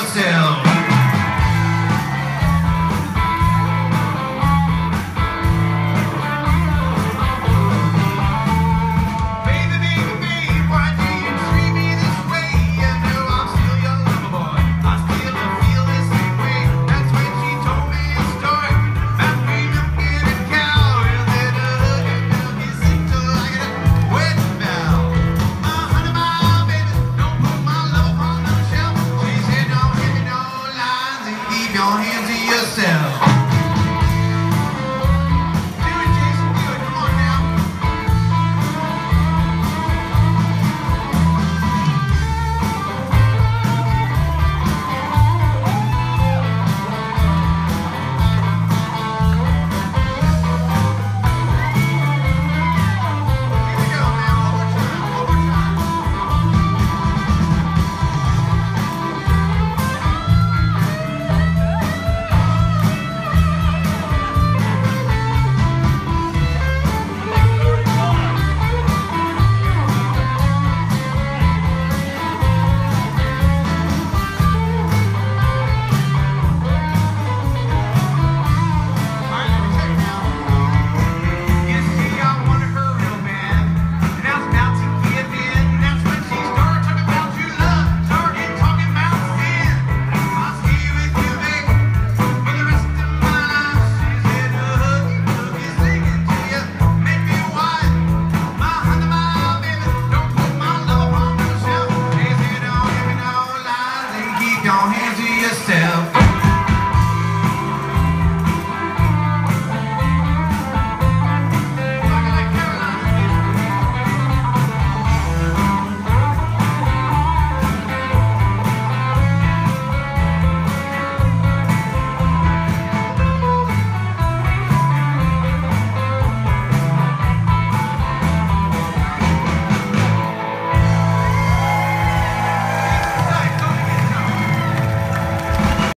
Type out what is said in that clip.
Scottsdale. your hands to yourself.